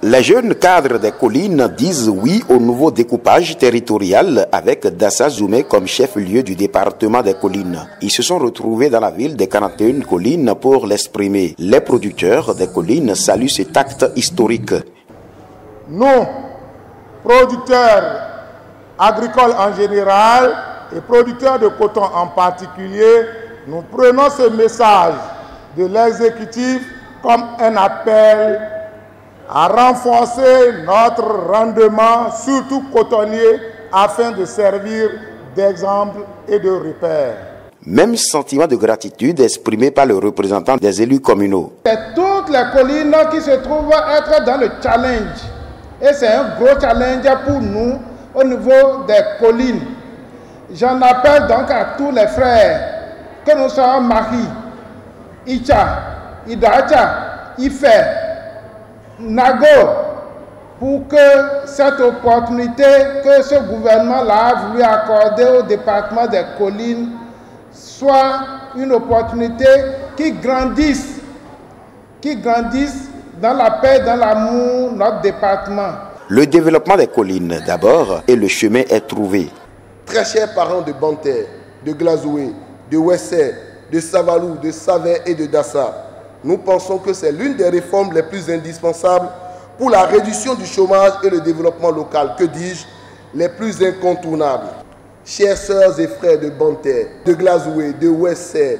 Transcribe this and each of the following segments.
Les jeunes cadres des collines disent oui au nouveau découpage territorial avec Dassa Zoumé comme chef-lieu du département des collines. Ils se sont retrouvés dans la ville des 41 collines pour l'exprimer. Les producteurs des collines saluent cet acte historique. Nous, producteurs agricoles en général et producteurs de coton en particulier, nous prenons ce message de l'exécutif comme un appel à renforcer notre rendement, surtout cotonnier, afin de servir d'exemple et de repère. Même sentiment de gratitude exprimé par le représentant des élus communaux. C'est toutes les collines qui se trouvent être dans le challenge. Et c'est un gros challenge pour nous au niveau des collines. J'en appelle donc à tous les frères, que nous soyons Marie, Icha, Idacha, Ife, Nago, pour que cette opportunité que ce gouvernement a voulu accorder au département des collines soit une opportunité qui grandisse, qui grandisse dans la paix, dans l'amour, notre département. Le développement des collines d'abord et le chemin est trouvé. Très chers parents de Banter, de Glazoué, de Wessé, de Savalou, de Savet et de Dassa, nous pensons que c'est l'une des réformes les plus indispensables pour la réduction du chômage et le développement local, que dis-je, les plus incontournables. Chers sœurs et frères de Banter, de Glazoué, de Wessé,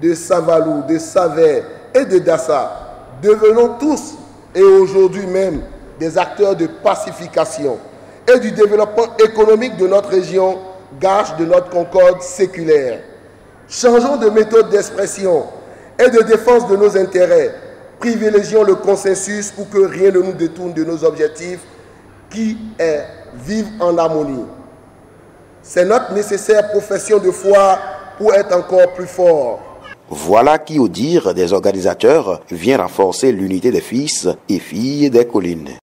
de Savalou, de Savet et de Dassa, devenons tous et aujourd'hui même des acteurs de pacification et du développement économique de notre région, gage de notre concorde séculaire. Changeons de méthode d'expression et de défense de nos intérêts. Privilégions le consensus pour que rien ne nous détourne de nos objectifs qui est vivre en harmonie. C'est notre nécessaire profession de foi pour être encore plus fort. Voilà qui, au dire des organisateurs, vient renforcer l'unité des fils et filles des collines.